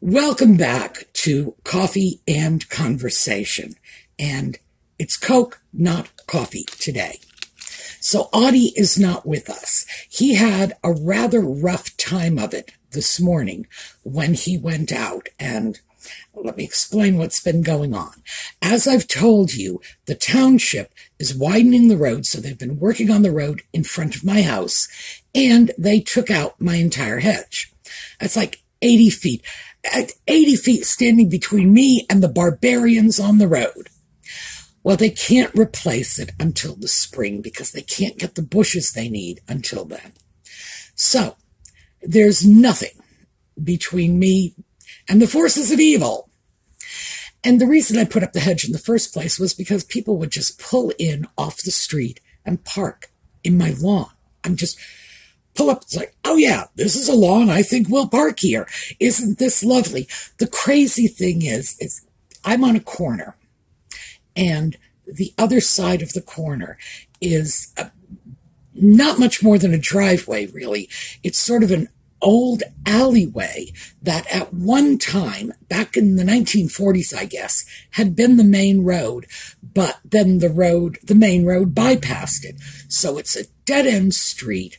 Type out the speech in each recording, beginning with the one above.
Welcome back to Coffee and Conversation. And it's Coke, not coffee today. So Audie is not with us. He had a rather rough time of it this morning when he went out and let me explain what's been going on. As I've told you, the township is widening the road, so they've been working on the road in front of my house, and they took out my entire hedge. It's like 80 feet at 80 feet standing between me and the barbarians on the road. Well, they can't replace it until the spring because they can't get the bushes they need until then. So there's nothing between me and the forces of evil. And the reason I put up the hedge in the first place was because people would just pull in off the street and park in my lawn. I'm just, It's like, oh yeah, this is a lawn. I think we'll park here. Isn't this lovely? The crazy thing is, is I'm on a corner and the other side of the corner is a, not much more than a driveway, really. It's sort of an old alleyway that at one time, back in the 1940s, I guess, had been the main road, but then the road, the main road bypassed it. So it's a dead end street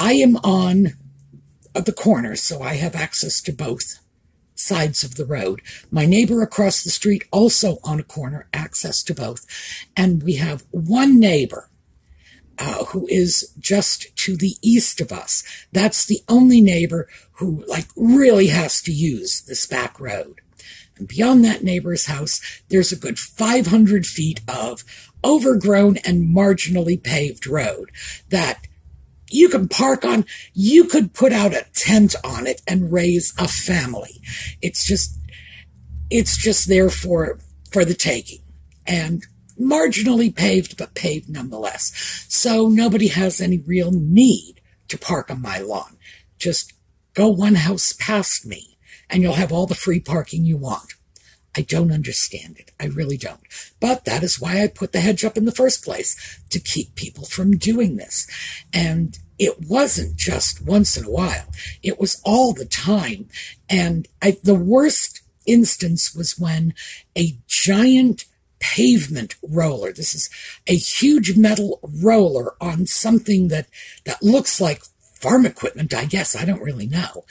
I am on the corner, so I have access to both sides of the road. My neighbor across the street also on a corner, access to both. And we have one neighbor uh, who is just to the east of us. That's the only neighbor who like really has to use this back road. And beyond that neighbor's house, there's a good 500 feet of overgrown and marginally paved road that you can park on, you could put out a tent on it and raise a family. It's just, it's just there for, for the taking and marginally paved, but paved nonetheless. So nobody has any real need to park on my lawn. Just go one house past me and you'll have all the free parking you want. I don't understand it. I really don't. But that is why I put the hedge up in the first place to keep people from doing this. And it wasn't just once in a while. It was all the time. And I, the worst instance was when a giant pavement roller, this is a huge metal roller on something that, that looks like farm equipment, I guess. I don't really know.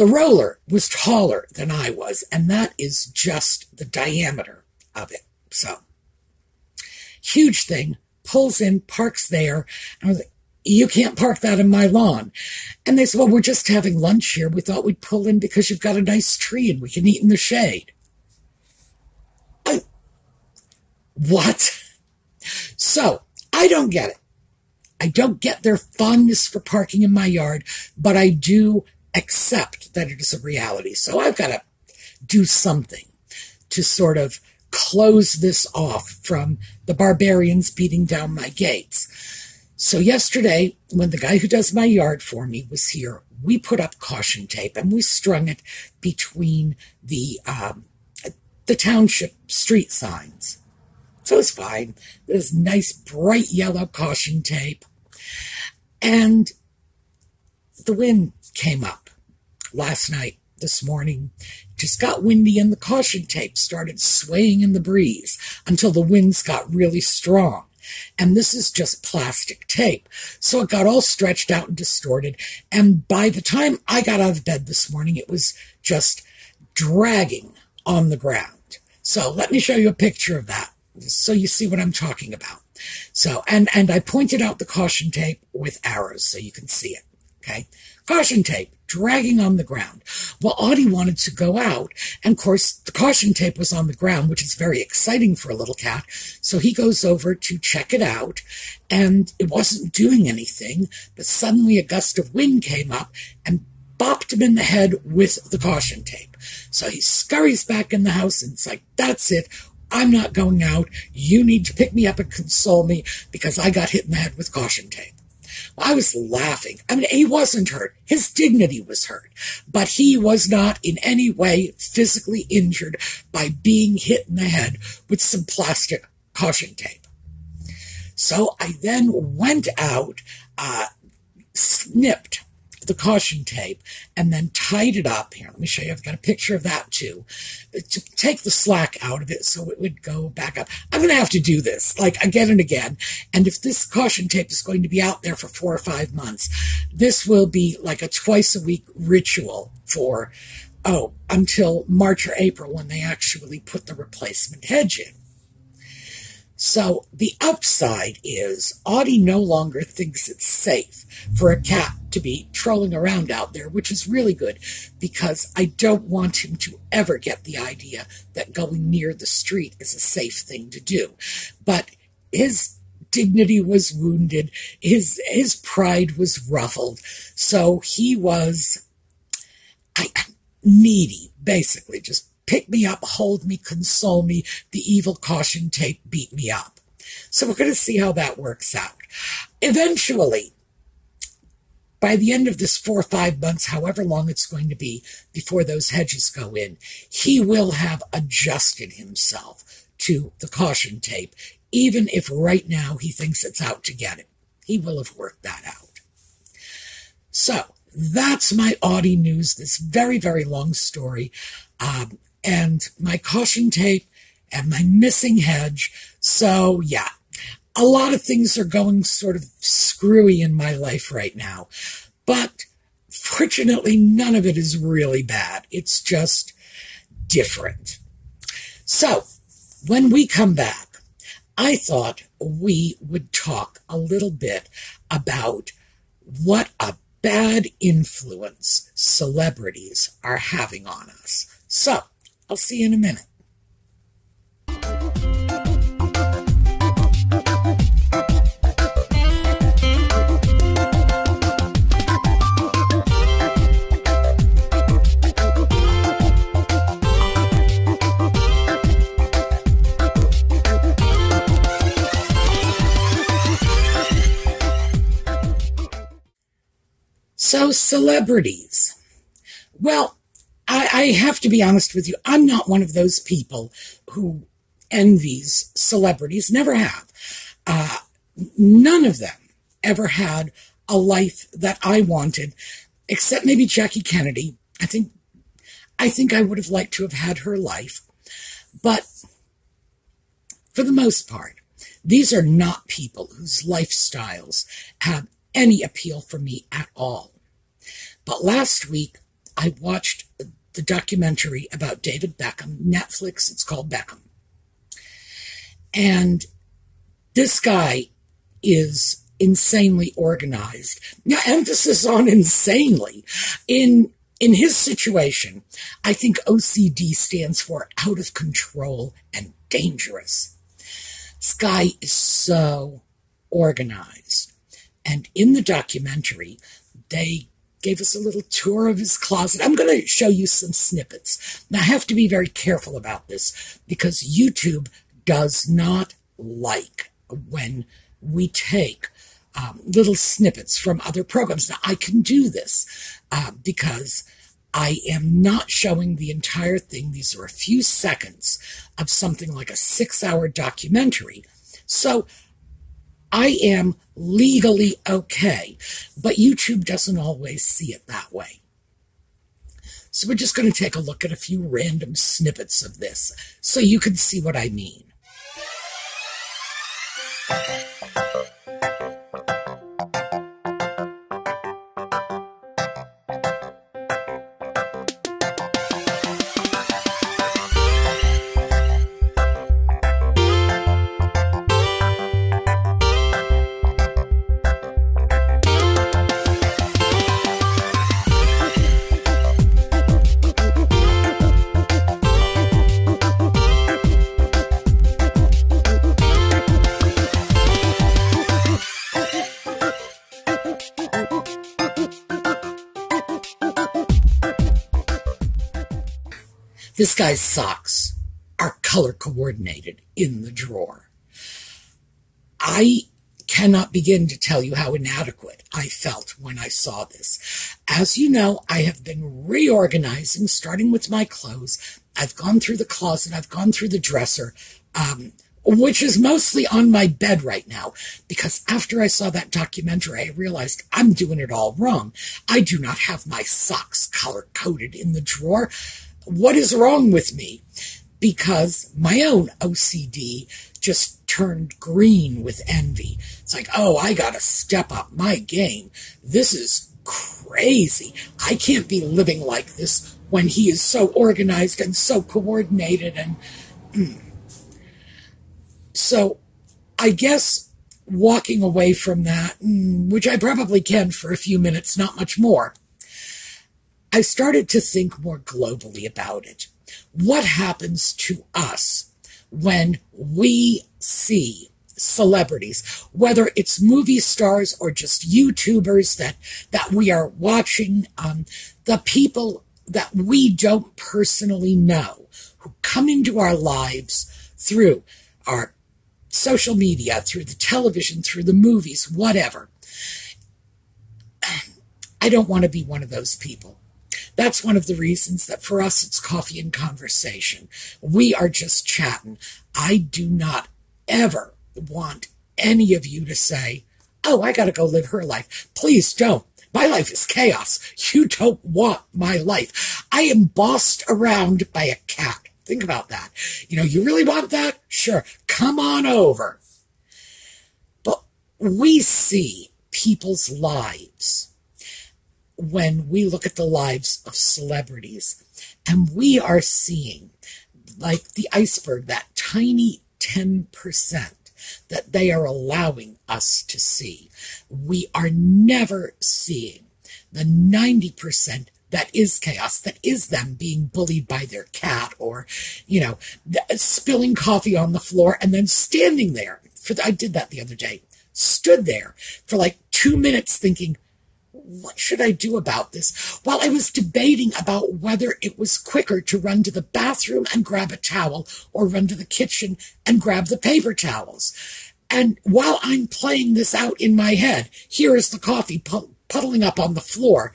The roller was taller than I was, and that is just the diameter of it. So, huge thing, pulls in, parks there. And I was like, you can't park that in my lawn. And they said, well, we're just having lunch here. We thought we'd pull in because you've got a nice tree and we can eat in the shade. I, what? So I don't get it. I don't get their fondness for parking in my yard, but I do accept that it is a reality. So I've got to do something to sort of close this off from the barbarians beating down my gates. So yesterday, when the guy who does my yard for me was here, we put up caution tape and we strung it between the um, the township street signs. So it's fine. There's nice bright yellow caution tape. And the wind came up last night, this morning. Just got windy and the caution tape started swaying in the breeze until the winds got really strong. And this is just plastic tape. So it got all stretched out and distorted. And by the time I got out of bed this morning, it was just dragging on the ground. So let me show you a picture of that so you see what I'm talking about. So, and, and I pointed out the caution tape with arrows so you can see it. Okay. Caution tape dragging on the ground. Well, Audie wanted to go out. And of course, the caution tape was on the ground, which is very exciting for a little cat. So he goes over to check it out and it wasn't doing anything. But suddenly a gust of wind came up and bopped him in the head with the caution tape. So he scurries back in the house and it's like, that's it. I'm not going out. You need to pick me up and console me because I got hit in the head with caution tape. I was laughing. I mean, he wasn't hurt. His dignity was hurt, but he was not in any way physically injured by being hit in the head with some plastic caution tape. So I then went out, uh, snipped the caution tape and then tied it up. Here, let me show you. I've got a picture of that too. To take the slack out of it so it would go back up. I'm going to have to do this like again and again. And if this caution tape is going to be out there for four or five months, this will be like a twice a week ritual for, oh, until March or April when they actually put the replacement hedge in. So the upside is Audie no longer thinks it's safe for a cat to be trolling around out there, which is really good because I don't want him to ever get the idea that going near the street is a safe thing to do. But his dignity was wounded, his his pride was ruffled, so he was I, needy, basically, just pick me up, hold me, console me. The evil caution tape beat me up. So we're going to see how that works out. Eventually, by the end of this four or five months, however long it's going to be before those hedges go in, he will have adjusted himself to the caution tape, even if right now he thinks it's out to get him. He will have worked that out. So that's my Audie news, this very, very long story. Um, and my caution tape and my missing hedge. So yeah, a lot of things are going sort of screwy in my life right now. But fortunately, none of it is really bad. It's just different. So when we come back, I thought we would talk a little bit about what a bad influence celebrities are having on us. So I'll see you in a minute. So, celebrities. Well, I, I have to be honest with you. I'm not one of those people who envies celebrities. Never have. Uh, none of them ever had a life that I wanted, except maybe Jackie Kennedy. I think, I think I would have liked to have had her life, but for the most part, these are not people whose lifestyles have any appeal for me at all. But last week, I watched the documentary about David Beckham, Netflix. It's called Beckham. And this guy is insanely organized. Now, emphasis on insanely. In in his situation, I think OCD stands for out of control and dangerous. This guy is so organized. And in the documentary, they gave us a little tour of his closet. I'm going to show you some snippets. Now, I have to be very careful about this because YouTube does not like when we take um, little snippets from other programs. Now, I can do this uh, because I am not showing the entire thing. These are a few seconds of something like a six hour documentary. So I am legally okay, but YouTube doesn't always see it that way. So we're just going to take a look at a few random snippets of this so you can see what I mean. Guy's socks are color coordinated in the drawer. I cannot begin to tell you how inadequate I felt when I saw this. As you know, I have been reorganizing, starting with my clothes. I've gone through the closet, I've gone through the dresser. Um, which is mostly on my bed right now because after I saw that documentary, I realized I'm doing it all wrong. I do not have my socks color coded in the drawer. What is wrong with me? Because my own OCD just turned green with envy. It's like, oh, I gotta step up my game. This is crazy. I can't be living like this when he is so organized and so coordinated and. Mm. So I guess walking away from that, mm, which I probably can for a few minutes, not much more, I started to think more globally about it. What happens to us when we see celebrities, whether it's movie stars or just YouTubers that, that we are watching, um, the people that we don't personally know who come into our lives through our social media, through the television, through the movies, whatever. I don't want to be one of those people. That's one of the reasons that for us it's coffee and conversation. We are just chatting. I do not ever want any of you to say, Oh, I got to go live her life. Please don't. My life is chaos. You don't want my life. I am bossed around by a cat. Think about that. You know, you really want that? Sure. Come on over. But we see people's lives when we look at the lives of celebrities and we are seeing like the iceberg, that tiny 10% that they are allowing us to see. We are never seeing the 90% that is chaos, that is them being bullied by their cat or, you know, uh, spilling coffee on the floor and then standing there. For I did that the other day. Stood there for like two minutes thinking, what should I do about this? While I was debating about whether it was quicker to run to the bathroom and grab a towel or run to the kitchen and grab the paper towels. And while I'm playing this out in my head, here is the coffee puddling up on the floor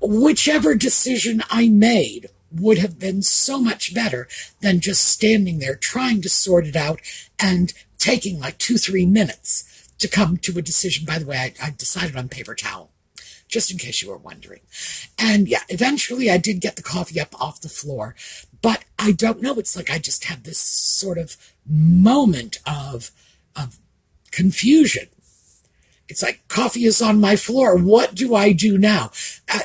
whichever decision I made would have been so much better than just standing there trying to sort it out and taking like two, three minutes to come to a decision. By the way, I, I decided on paper towel, just in case you were wondering. And yeah, eventually I did get the coffee up off the floor, but I don't know. It's like I just had this sort of moment of, of confusion. It's like coffee is on my floor. What do I do now? Uh,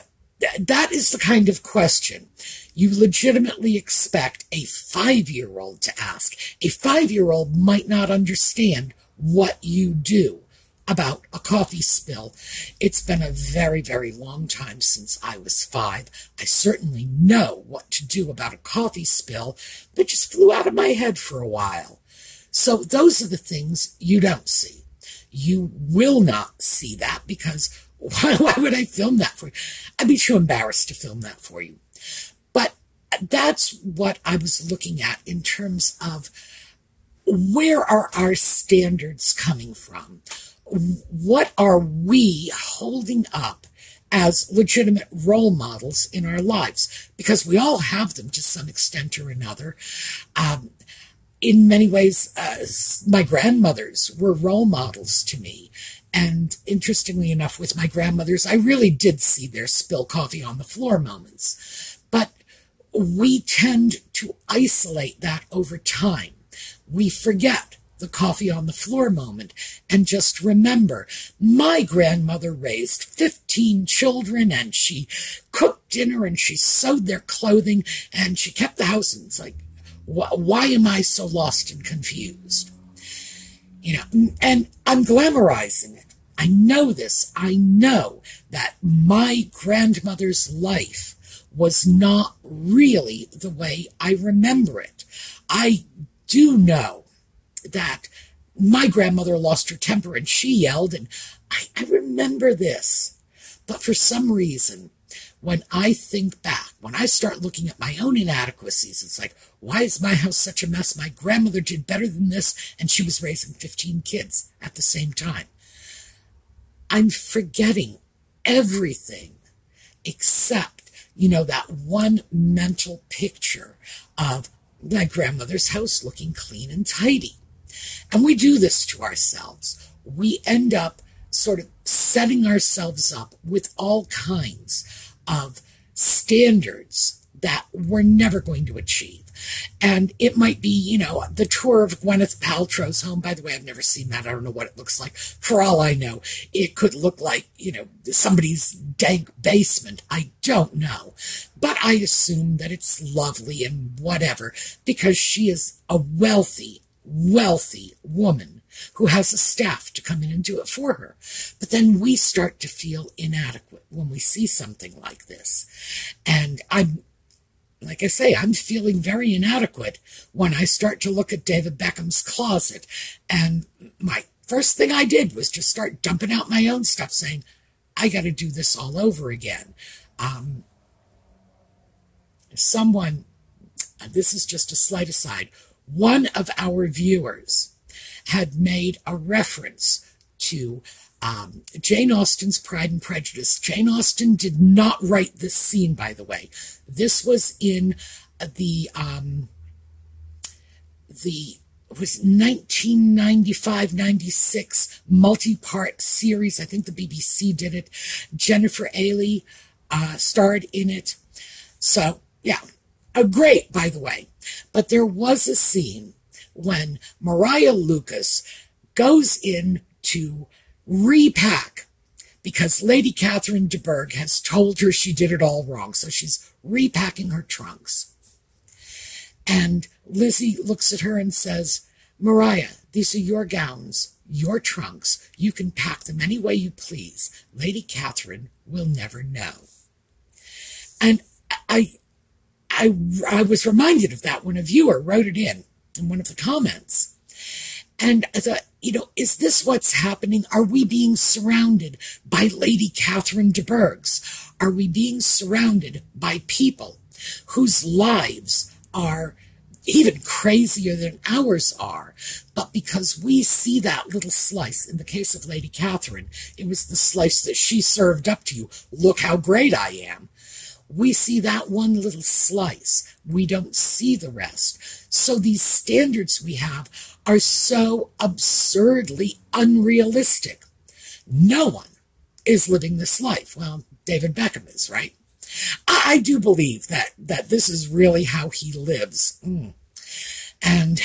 that is the kind of question you legitimately expect a five year old to ask. A five year old might not understand what you do about a coffee spill. It's been a very, very long time since I was five. I certainly know what to do about a coffee spill that just flew out of my head for a while. So those are the things you don't see. You will not see that because why, why would I film that for you? I'd be too embarrassed to film that for you. But that's what I was looking at in terms of where are our standards coming from? What are we holding up as legitimate role models in our lives? Because we all have them to some extent or another. Um, in many ways, uh, my grandmothers were role models to me. And interestingly enough, with my grandmothers, I really did see their spill coffee on the floor moments. But we tend to isolate that over time. We forget the coffee on the floor moment and just remember my grandmother raised 15 children and she cooked dinner and she sewed their clothing and she kept the house and it's like why am i so lost and confused you know and i'm glamorizing it I know this. I know that my grandmother's life was not really the way I remember it. I do know that my grandmother lost her temper and she yelled, and I, I remember this. But for some reason, when I think back, when I start looking at my own inadequacies, it's like, why is my house such a mess? My grandmother did better than this, and she was raising 15 kids at the same time. I'm forgetting everything except, you know, that one mental picture of my grandmother's house looking clean and tidy. And we do this to ourselves. We end up sort of setting ourselves up with all kinds of standards that we're never going to achieve. And it might be, you know, the tour of Gwyneth Paltrow's home. By the way, I've never seen that. I don't know what it looks like. For all I know, it could look like, you know, somebody's dank basement. I don't know. But I assume that it's lovely and whatever because she is a wealthy, wealthy woman who has a staff to come in and do it for her. But then we start to feel inadequate when we see something like this. And I'm like I say, I'm feeling very inadequate when I start to look at David Beckham's closet. And my first thing I did was just start dumping out my own stuff, saying, I got to do this all over again. Um, someone, this is just a slight aside, one of our viewers had made a reference to um, Jane Austen's Pride and Prejudice. Jane Austen did not write this scene, by the way. This was in the um, the was 1995 96 multi-part series. I think the BBC did it. Jennifer Ehle uh, starred in it. So yeah, a great, by the way. But there was a scene when Maria Lucas goes in to repack because Lady Catherine de Bourgh has told her she did it all wrong. So she's repacking her trunks. And Lizzie looks at her and says, Maria, these are your gowns, your trunks. You can pack them any way you please. Lady Catherine will never know. And I, I, I was reminded of that when a viewer wrote it in in one of the comments. And I thought, you know, is this what's happening? Are we being surrounded by Lady Catherine de Bourghs? Are we being surrounded by people whose lives are even crazier than ours are? But because we see that little slice, in the case of Lady Catherine, it was the slice that she served up to you. Look how great I am. We see that one little slice. We don't see the rest. So these standards we have are so absurdly unrealistic. No one is living this life. Well, David Beckham is, right? I, do believe that, that this is really how he lives. Mm. And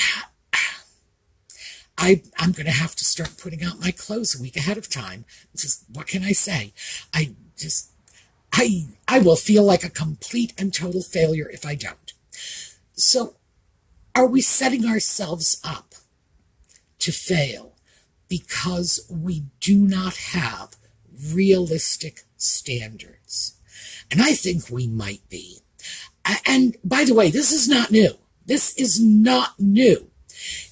I, I'm going to have to start putting out my clothes a week ahead of time. Just, what can I say? I just, I, I will feel like a complete and total failure if I don't. So are we setting ourselves up to fail because we do not have realistic standards? And I think we might be. And by the way, this is not new. This is not new.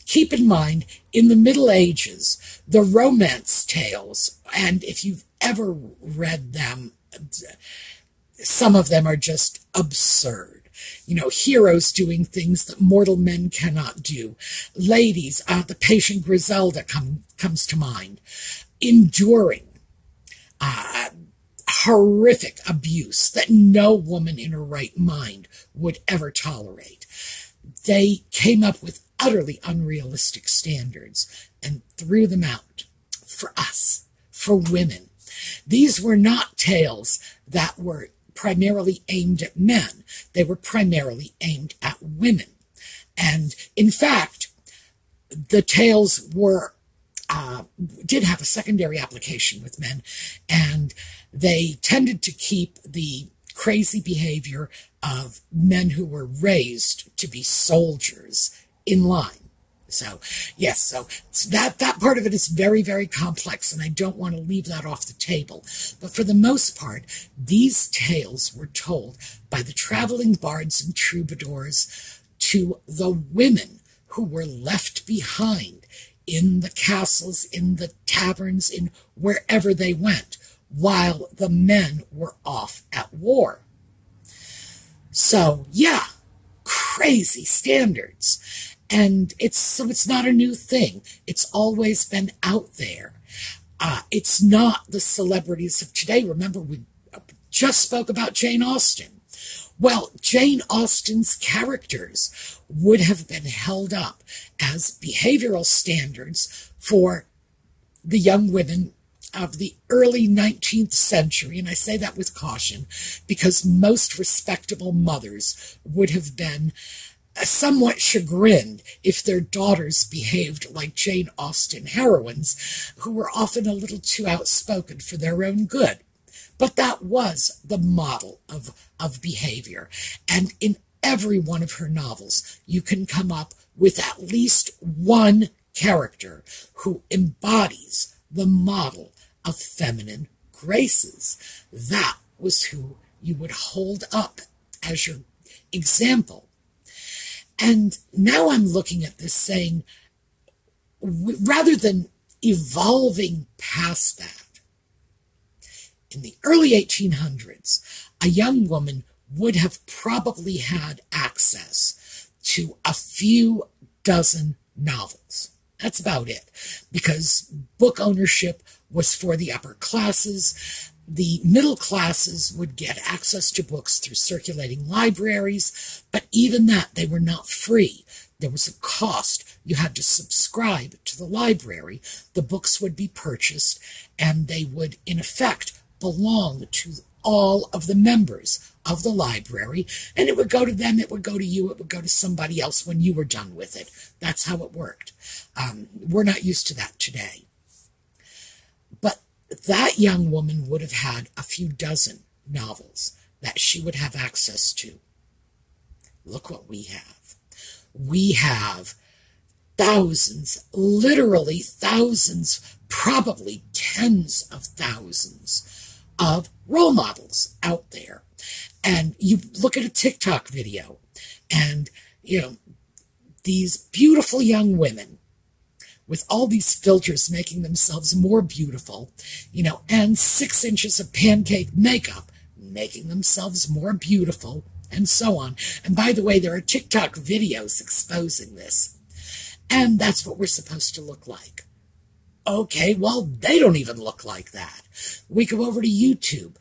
Keep in mind, in the Middle Ages, the romance tales, and if you've ever read them, some of them are just absurd you know, heroes doing things that mortal men cannot do. Ladies, uh, the patient Griselda come, comes to mind, enduring uh, horrific abuse that no woman in her right mind would ever tolerate. They came up with utterly unrealistic standards and threw them out for us, for women. These were not tales that were primarily aimed at men. They were primarily aimed at women. And in fact, the tales were uh, did have a secondary application with men, and they tended to keep the crazy behavior of men who were raised to be soldiers in line. So, yes, so that, that part of it is very, very complex, and I don't want to leave that off the table. But for the most part, these tales were told by the traveling bards and troubadours to the women who were left behind in the castles, in the taverns, in wherever they went, while the men were off at war. So, yeah, crazy standards. And it's so it's not a new thing. It's always been out there. Uh, it's not the celebrities of today. Remember, we just spoke about Jane Austen. Well, Jane Austen's characters would have been held up as behavioral standards for the young women of the early 19th century, and I say that with caution because most respectable mothers would have been somewhat chagrined if their daughters behaved like Jane Austen heroines, who were often a little too outspoken for their own good. But that was the model of, of behavior. And in every one of her novels, you can come up with at least one character who embodies the model of feminine graces. That was who you would hold up as your example. And now I'm looking at this saying, rather than evolving past that, in the early 1800s, a young woman would have probably had access to a few dozen novels. That's about it, because book ownership was for the upper classes. The middle classes would get access to books through circulating libraries, but even that, they were not free. There was a cost. You had to subscribe to the library. The books would be purchased, and they would, in effect, belong to all of the members of the library, and it would go to them, it would go to you, it would go to somebody else when you were done with it. That's how it worked. Um, we're not used to that today. That young woman would have had a few dozen novels that she would have access to. Look what we have. We have thousands, literally thousands, probably tens of thousands of role models out there. And you look at a TikTok video and, you know, these beautiful young women with all these filters making themselves more beautiful, you know, and six inches of pancake makeup making themselves more beautiful, and so on. And by the way, there are TikTok videos exposing this. And that's what we're supposed to look like. Okay, well, they don't even look like that. We go over to YouTube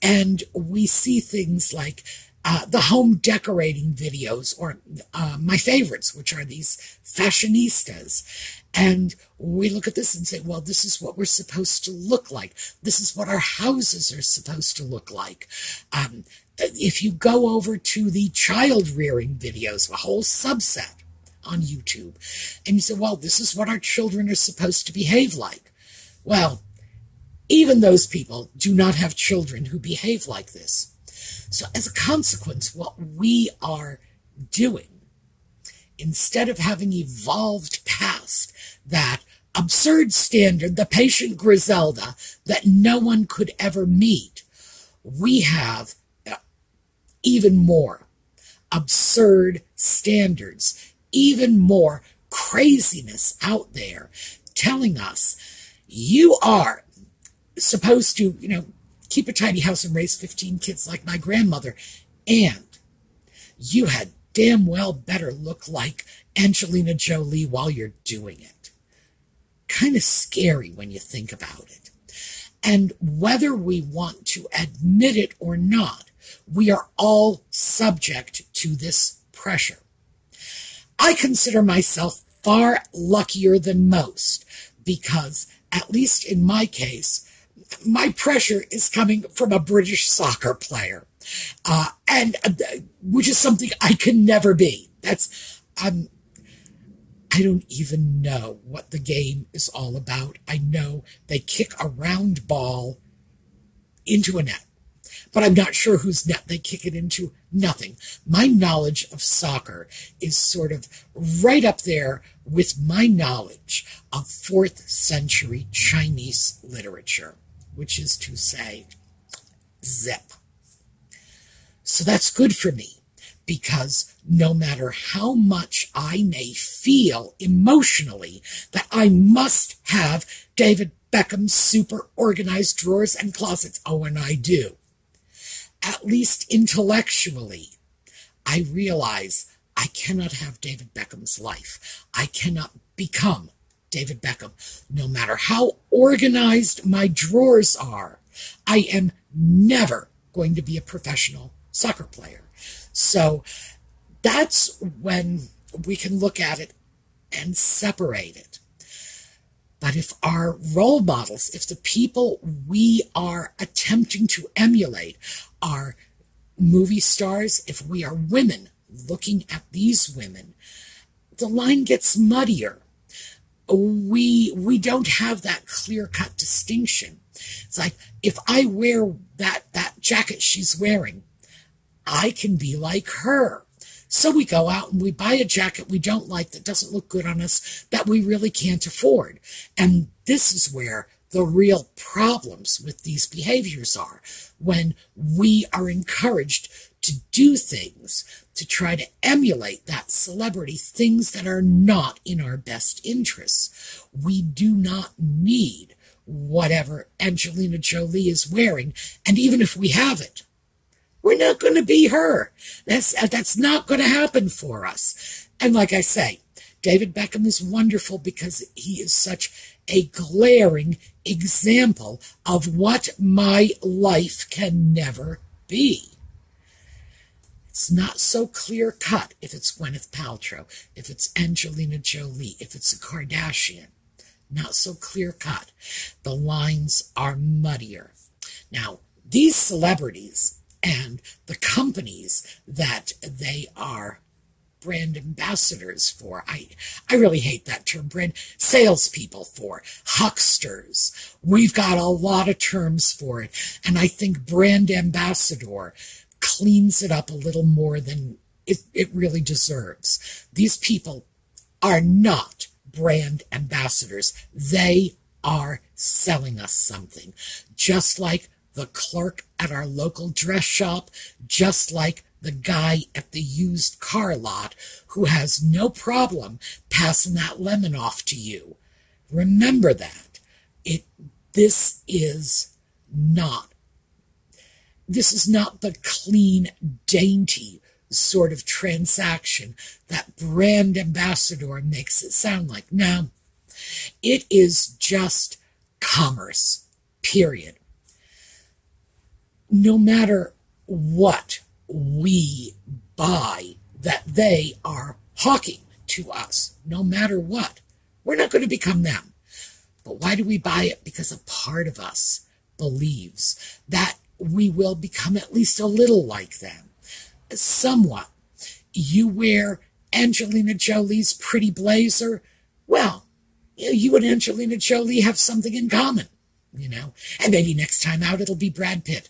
and we see things like uh, the home decorating videos or uh, my favorites, which are these fashionistas. And we look at this and say, well, this is what we're supposed to look like. This is what our houses are supposed to look like. Um, if you go over to the child rearing videos, a whole subset on YouTube. And you say, well, this is what our children are supposed to behave like. Well, even those people do not have children who behave like this. So, as a consequence, what we are doing, instead of having evolved past that absurd standard, the patient Griselda, that no one could ever meet, we have uh, even more absurd standards even more craziness out there telling us you are supposed to, you know, keep a tidy house and raise 15 kids like my grandmother. And you had damn well better look like Angelina Jolie while you're doing it. Kind of scary when you think about it. And whether we want to admit it or not, we are all subject to this pressure. I consider myself far luckier than most because, at least in my case, my pressure is coming from a British soccer player, uh, and uh, which is something I can never be. That's I'm. I don't even know what the game is all about. I know they kick a round ball into a net but I'm not sure whose net they kick it into. Nothing. My knowledge of soccer is sort of right up there with my knowledge of fourth century Chinese literature, which is to say, zip. So that's good for me because no matter how much I may feel emotionally that I must have David Beckham's super organized drawers and closets, oh, and I do at least intellectually, I realize I cannot have David Beckham's life. I cannot become David Beckham. No matter how organized my drawers are, I am never going to be a professional soccer player. So that's when we can look at it and separate it. But if our role models, if the people we are attempting to emulate are movie stars, if we are women looking at these women, the line gets muddier. We we don't have that clear cut distinction. It's like if I wear that that jacket she's wearing, I can be like her. So we go out and we buy a jacket we don't like that doesn't look good on us that we really can't afford. And this is where the real problems with these behaviors are when we are encouraged to do things to try to emulate that celebrity, things that are not in our best interests. We do not need whatever Angelina Jolie is wearing. And even if we have it, we're not going to be her. That's, uh, that's not going to happen for us. And like I say, David Beckham is wonderful because he is such a glaring example of what my life can never be. It's not so clear cut if it's Gwyneth Paltrow, if it's Angelina Jolie, if it's a Kardashian. Not so clear cut. The lines are muddier. Now, these celebrities and the companies that they are brand ambassadors for. I, I really hate that term, brand salespeople for, hucksters. We've got a lot of terms for it. And I think brand ambassador cleans it up a little more than it, it really deserves. These people are not brand ambassadors. They are selling us something. Just like the clerk at our local dress shop, just like the guy at the used car lot who has no problem passing that lemon off to you. Remember that. It, this is not, this is not the clean, dainty sort of transaction that brand ambassador makes it sound like. Now, it is just commerce, period no matter what we buy that they are hawking to us, no matter what, we're not going to become them. But why do we buy it? Because a part of us believes that we will become at least a little like them. Somewhat. You wear Angelina Jolie's pretty blazer. Well, you and Angelina Jolie have something in common you know? And maybe next time out it'll be Brad Pitt.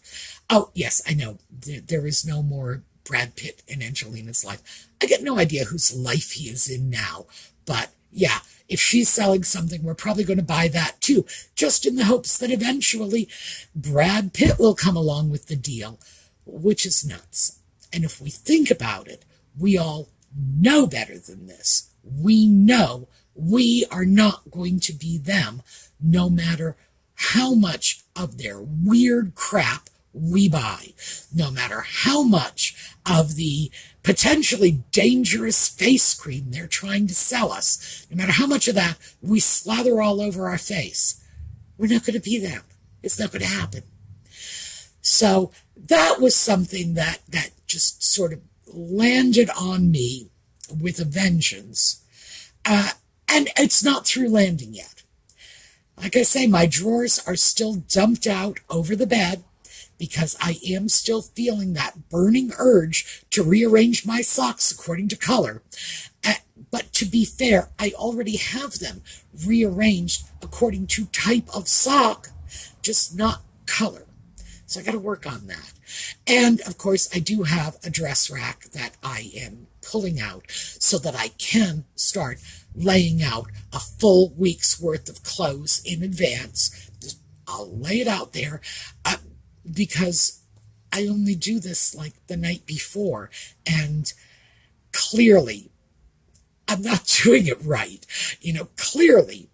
Oh, yes, I know. There, there is no more Brad Pitt in Angelina's life. I get no idea whose life he is in now. But yeah, if she's selling something, we're probably going to buy that too, just in the hopes that eventually Brad Pitt will come along with the deal, which is nuts. And if we think about it, we all know better than this. We know we are not going to be them no matter how much of their weird crap we buy, no matter how much of the potentially dangerous face cream they're trying to sell us, no matter how much of that we slather all over our face. We're not going to be them. It's not going to happen. So that was something that, that just sort of landed on me with a vengeance. Uh, and it's not through landing yet. Like I say, my drawers are still dumped out over the bed because I am still feeling that burning urge to rearrange my socks according to color. But to be fair, I already have them rearranged according to type of sock, just not color. So I got to work on that. And of course, I do have a dress rack that I am pulling out so that I can start laying out a full week's worth of clothes in advance. I'll lay it out there uh, because I only do this like the night before. And clearly, I'm not doing it right. You know, clearly,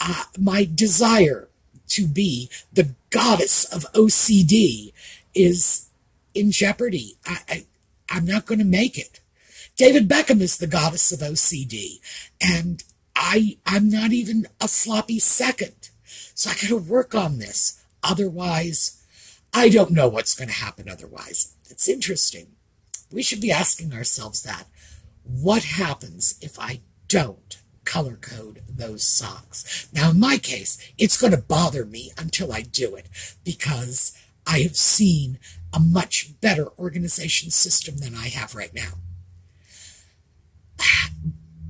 uh, my desire to be the goddess of OCD is in jeopardy. I, I, I'm not going to make it. David Beckham is the goddess of OCD. And I, I'm not even a sloppy second. So I got to work on this. Otherwise, I don't know what's going to happen otherwise. It's interesting. We should be asking ourselves that. What happens if I don't color code those socks? Now, in my case, it's going to bother me until I do it because I have seen a much better organization system than I have right now.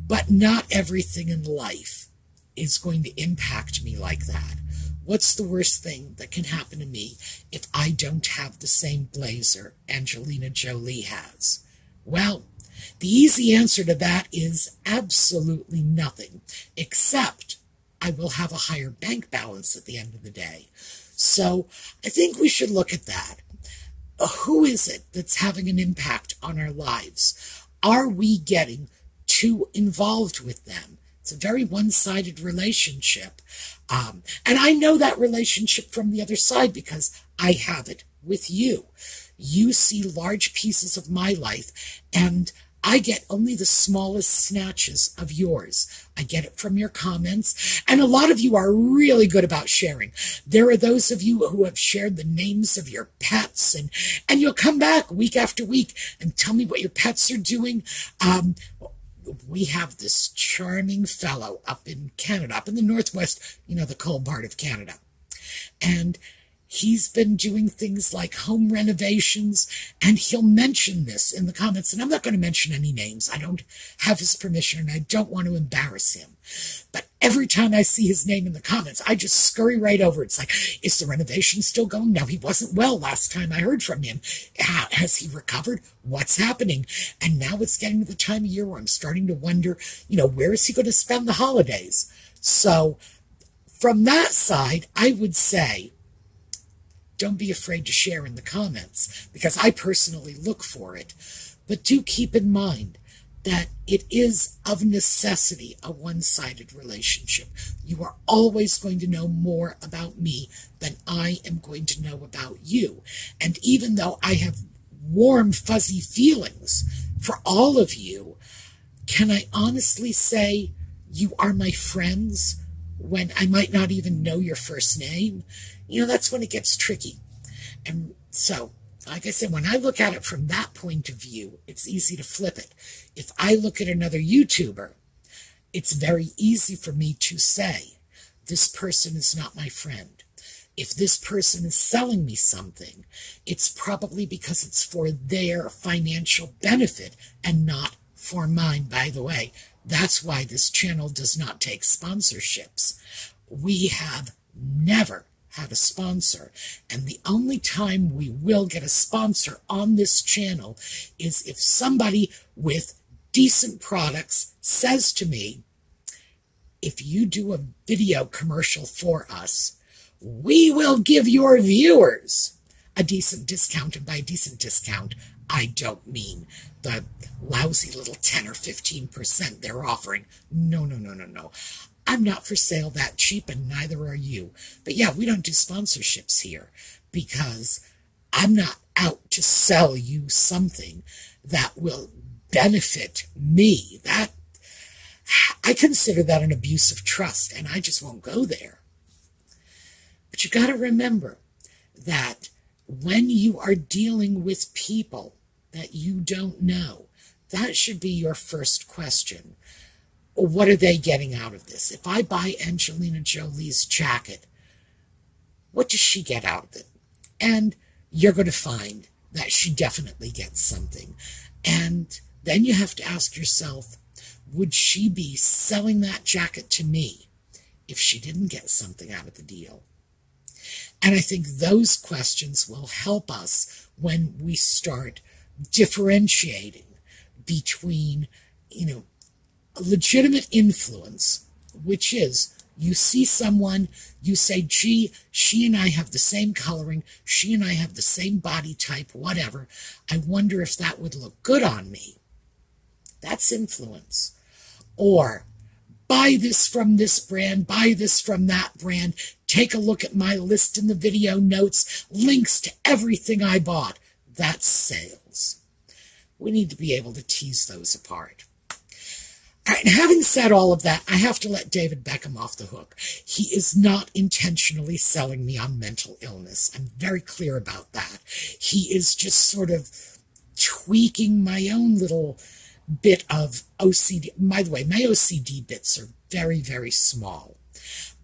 But not everything in life is going to impact me like that. What's the worst thing that can happen to me if I don't have the same blazer Angelina Jolie has? Well, the easy answer to that is absolutely nothing, except I will have a higher bank balance at the end of the day. So I think we should look at that. Who is it that's having an impact on our lives? Are we getting too involved with them? It's a very one sided relationship. Um, and I know that relationship from the other side because I have it with you. You see large pieces of my life, and I get only the smallest snatches of yours. I get it from your comments, and a lot of you are really good about sharing. There are those of you who have shared the names of your pets, and and you'll come back week after week and tell me what your pets are doing. Um, we have this charming fellow up in Canada, up in the northwest, you know, the cold part of Canada, and He's been doing things like home renovations, and he'll mention this in the comments. And I'm not going to mention any names. I don't have his permission, and I don't want to embarrass him. But every time I see his name in the comments, I just scurry right over. It's like, is the renovation still going? Now, he wasn't well last time I heard from him. Has he recovered? What's happening? And now it's getting to the time of year where I'm starting to wonder, you know, where is he going to spend the holidays? So, from that side, I would say, don't be afraid to share in the comments because I personally look for it. But do keep in mind that it is of necessity a one sided relationship. You are always going to know more about me than I am going to know about you. And even though I have warm, fuzzy feelings for all of you, can I honestly say you are my friends when I might not even know your first name? you know, that's when it gets tricky. And so, like I said, when I look at it from that point of view, it's easy to flip it. If I look at another YouTuber, it's very easy for me to say, this person is not my friend. If this person is selling me something, it's probably because it's for their financial benefit and not for mine, by the way. That's why this channel does not take sponsorships. We have never had a sponsor. And the only time we will get a sponsor on this channel is if somebody with decent products says to me, if you do a video commercial for us, we will give your viewers a decent discount. And by decent discount, I don't mean the lousy little 10 or 15% they're offering. No, no, no, no, no. I'm not for sale that cheap, and neither are you. But yeah, we don't do sponsorships here because I'm not out to sell you something that will benefit me. That I consider that an abuse of trust, and I just won't go there. But you got to remember that when you are dealing with people that you don't know, that should be your first question what are they getting out of this? If I buy Angelina Jolie's jacket, what does she get out of it? And you're going to find that she definitely gets something. And then you have to ask yourself, would she be selling that jacket to me if she didn't get something out of the deal? And I think those questions will help us when we start differentiating between, you know, legitimate influence, which is you see someone, you say, gee, she and I have the same coloring, she and I have the same body type, whatever. I wonder if that would look good on me. That's influence. Or buy this from this brand, buy this from that brand, take a look at my list in the video notes, links to everything I bought. That's sales. We need to be able to tease those apart. Having said all of that, I have to let David Beckham off the hook. He is not intentionally selling me on mental illness. I'm very clear about that. He is just sort of tweaking my own little bit of OCD. By the way, my OCD bits are very, very small,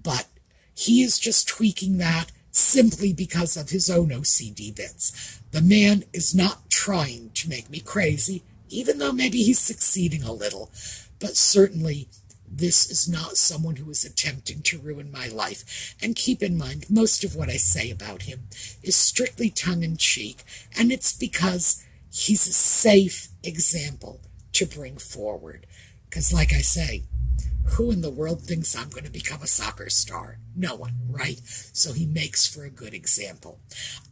but he is just tweaking that simply because of his own OCD bits. The man is not trying to make me crazy, even though maybe he's succeeding a little. But certainly, this is not someone who is attempting to ruin my life. And keep in mind, most of what I say about him is strictly tongue in cheek, and it's because he's a safe example to bring forward. Because, like I say, who in the world thinks I'm going to become a soccer star? No one, right? So he makes for a good example.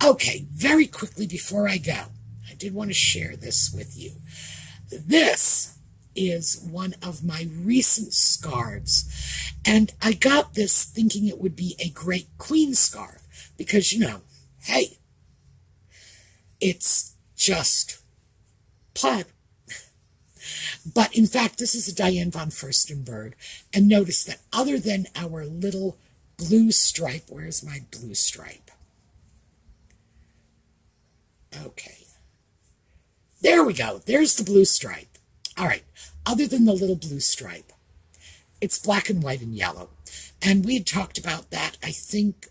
Okay, very quickly before I go, I did want to share this with you. This is one of my recent scarves, and I got this thinking it would be a great queen scarf because, you know, hey, it's just plaid. But in fact, this is a Diane von Furstenberg. And notice that other than our little blue stripe, where's my blue stripe? Okay. There we go. There's the blue stripe. All right. Other than the little blue stripe, it's black and white and yellow. And we had talked about that, I think,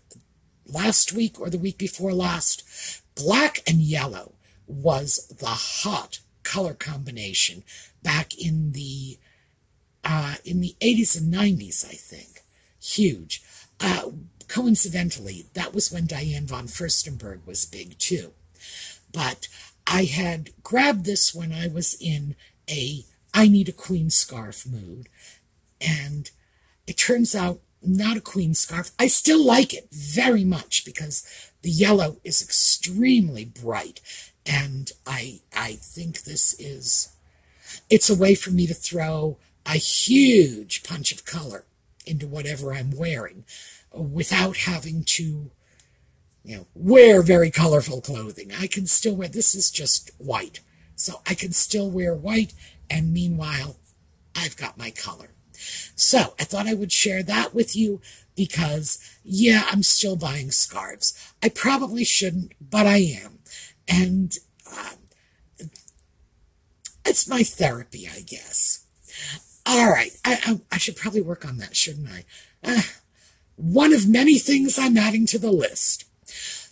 last week or the week before last. Black and yellow was the hot color combination back in the uh, in the 80s and 90s, I think. Huge. Uh, coincidentally, that was when Diane von Furstenberg was big too. But I had grabbed this when I was in a I need a queen scarf mood. And it turns out not a queen scarf. I still like it very much because the yellow is extremely bright. And I I think this is it's a way for me to throw a huge punch of color into whatever I'm wearing without having to you know wear very colorful clothing. I can still wear this is just white. So I can still wear white and meanwhile I've got my color. So I thought I would share that with you because, yeah, I'm still buying scarves. I probably shouldn't, but I am. And uh, it's my therapy, I guess. All right, I, I, I should probably work on that, shouldn't I? Uh, one of many things I'm adding to the list.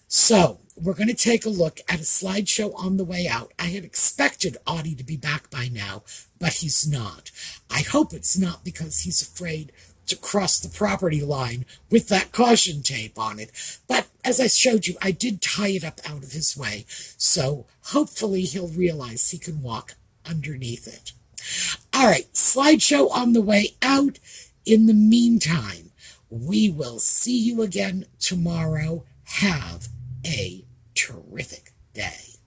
So, we're going to take a look at a slideshow on the way out. I had expected Audie to be back by now, but he's not. I hope it's not because he's afraid to cross the property line with that caution tape on it. But as I showed you, I did tie it up out of his way, so hopefully he'll realize he can walk underneath it. All right, slideshow on the way out. In the meantime, we will see you again tomorrow. Have a terrific day.